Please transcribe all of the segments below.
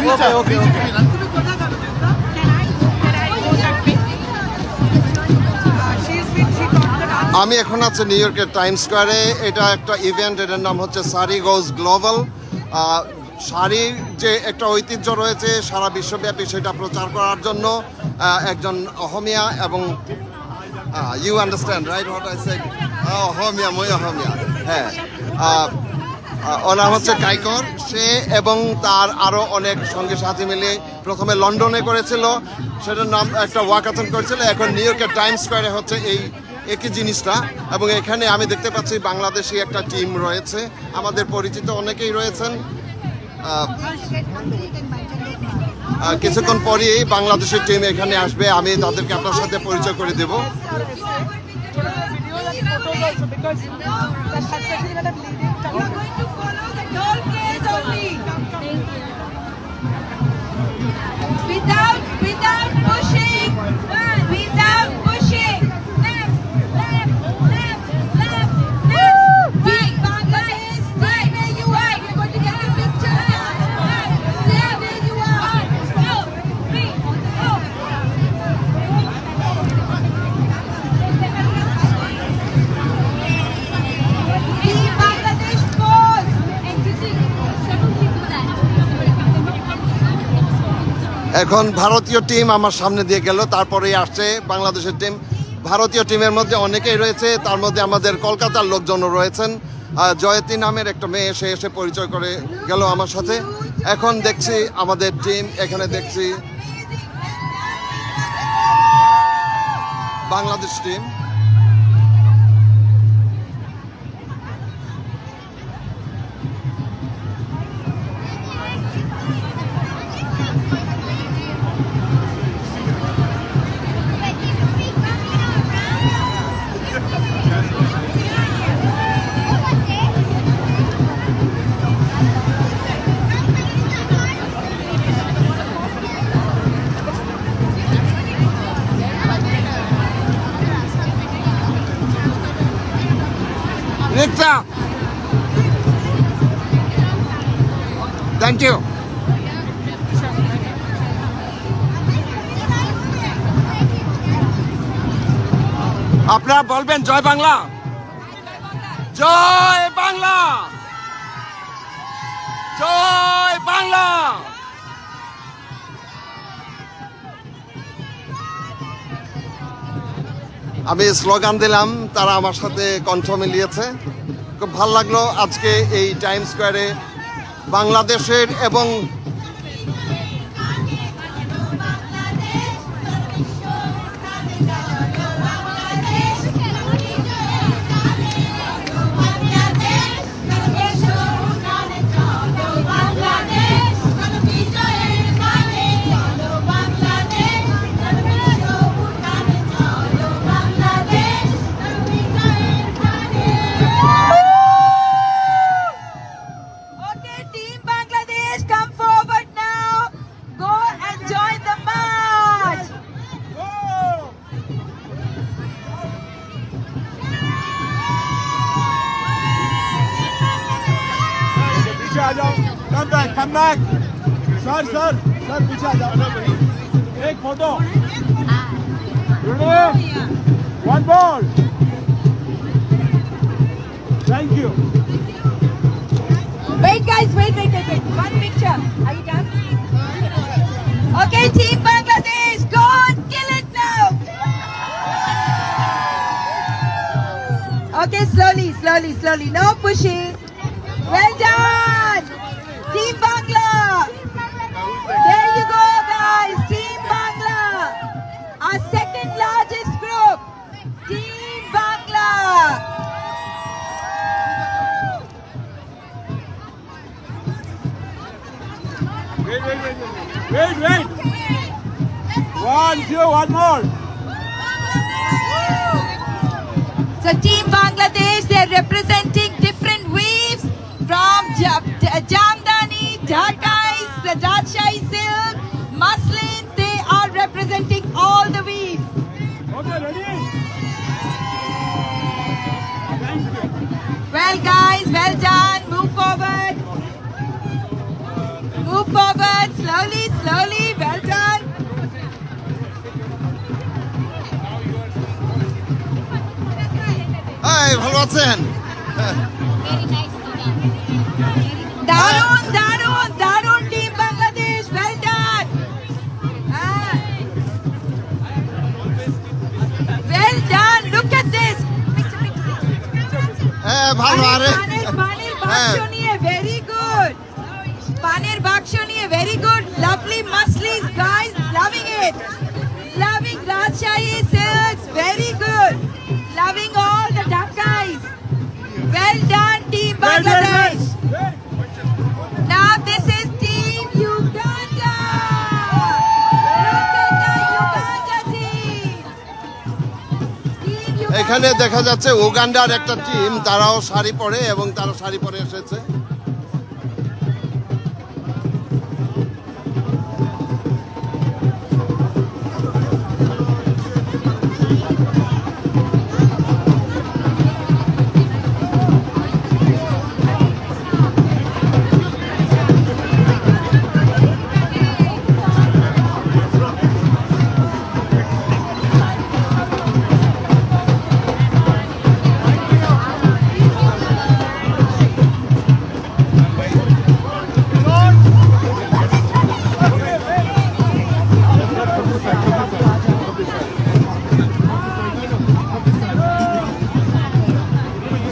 Okay, okay, okay. আমি এখন আছি নিউ ইয়র্কের টাইম স্কোয়ারে এটা একটা ইভেন্ট এটার নাম হচ্ছে সারি গোজ গ্লোবাল শাড়ির যে একটা ঐতিহ্য রয়েছে সারা বিশ্বব্যাপী সেটা প্রচার করার জন্য একজন অহমিয়া এবং you understand right what I say Asomiya মই অহমিয়া। হ্যাঁ। ওর নাম হচ্ছে কাইকর সে এবং তার আরও অনেক সঙ্গে সাথে মিলে প্রথমে লন্ডনে করেছিল সেটার নাম একটা ওয়াকাথন করেছিল এখন নিউ ইয়র্কের টাইম স্কোয়ারে হচ্ছে এই একই জিনিসটা এবং এখানে আমি দেখতে পাচ্ছি বাংলাদেশি একটা টিম রয়েছে আমাদের পরিচিত অনেকেই রয়েছেন কিছুক্ষণ পরেই বাংলাদেশের টিম এখানে আসবে আমি তাদেরকে আপনার সাথে পরিচয় করে দেব Don't gaze on me. Without, without pushing. এখন ভারতীয় টিম আমার সামনে দিয়ে গেল। তারপরেই আসছে বাংলাদেশের টিম। ভারতীয় টিমের মধ্যে অনেকেই রয়েছে। তার মধ্যে আমাদের কলকাতার লোকজনও রয়েছেন। জয়তী নামের একটা মেয়ে এসে এসে পরিচয় করে গেল আমার সাথে। এখন দেখছি আমাদের টিম, এখানে দেখছি বাংলাদেশ টিম। রিক্সা থ্যাংক ইউ আপনারা বলবেন জয় বাংলা। জয় বাংলা। জয় বাংলা। আমি স্লোগান দিলাম, তারা আমার সাথে কণ্ঠ মিলিয়েছে। খুব ভালো লাগল আজকে এই টাইম স্কোয়ারে বাংলাদেশের এবং One ball. Thank you. Wait guys, wait, wait, wait, wait. One picture. Are you done? Okay, team Bangladesh, go and kill it now. Okay, slowly, slowly, slowly. No pushing. Well done. Team Bangladesh. Wait wait wait wait wait one two one more So Team Bangladesh, they're representing different weaves from Ja- Ja- Jamdani, Dhakais, the Rajshai silk, muslins. They are representing all the weaves. okay ready thank you Well, guys, well done. Move forward, slowly, slowly, well done. Hi, ভালো আছেন? দারুণ, দারুণ, দারুণ team Bangladesh, well done. Well done, look at this. হ্যাঁ ভালো আরে হ্যাঁ it. Loving Rajshahi silks, very good. Loving all the duck guys. Well done, Team Bangladesh. Now this is Team Uganda. Look at the Uganda team. Team এখানে দেখা যাচ্ছে উগান্ডার একটা team তারাও শাড়ি পরে এবং তারা শাড়ি পরে এসেছে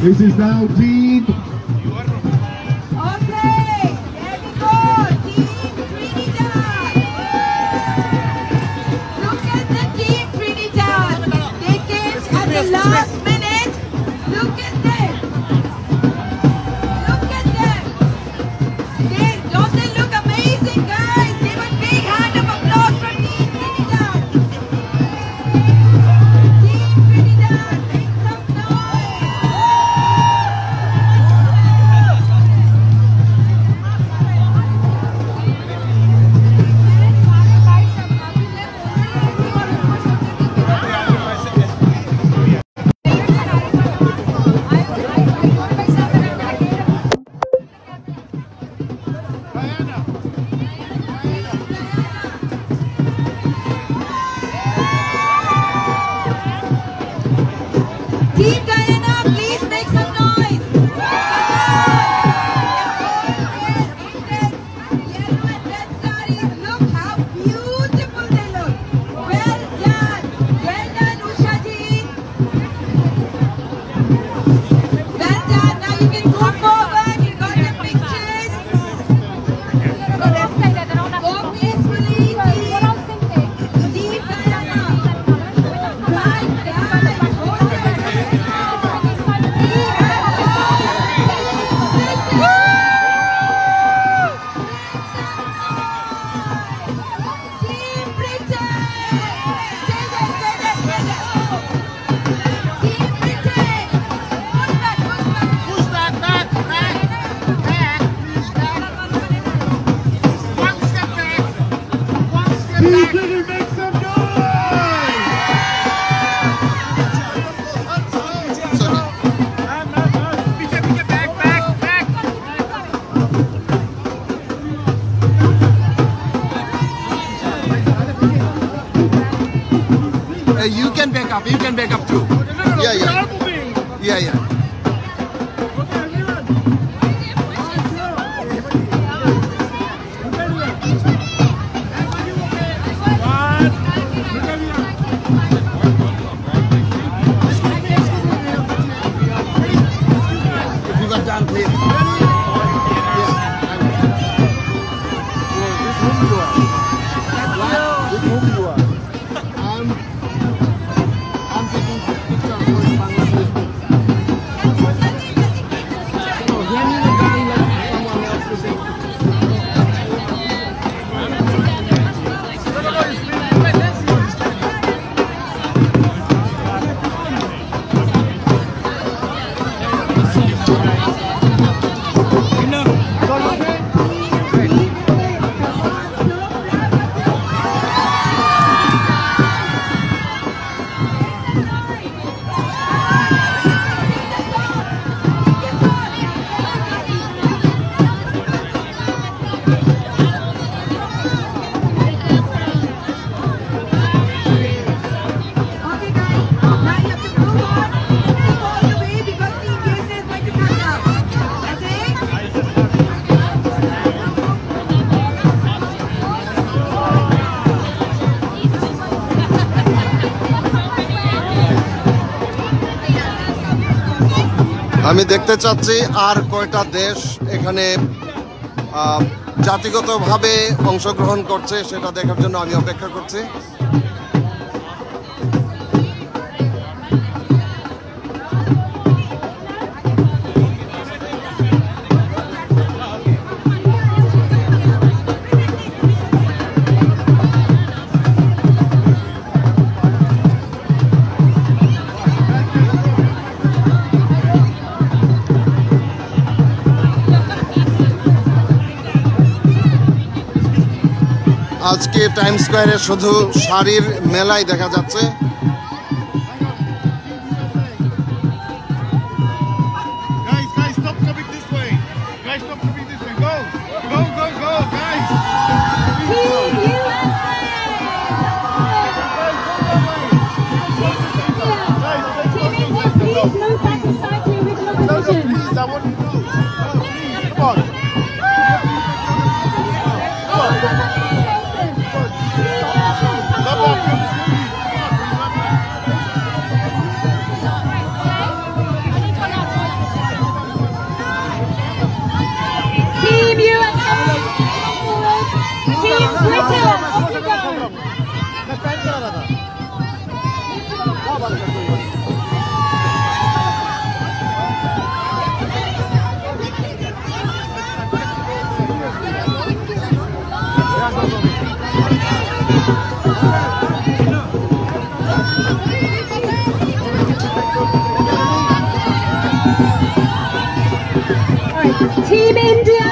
This is now team you can back up too. Yeah, yeah. Yeah, yeah. আমি দেখতে চাচ্ছি আর কয়টা দেশ এখানে জাতিগতভাবে অংশগ্রহণ করছে সেটা দেখার জন্য আমি অপেক্ষা করছি। আজকে টাইম স্কোয়ারে শুধু শাড়ির মেলাই দেখা যাচ্ছে। Please, I want to do. 骑兵队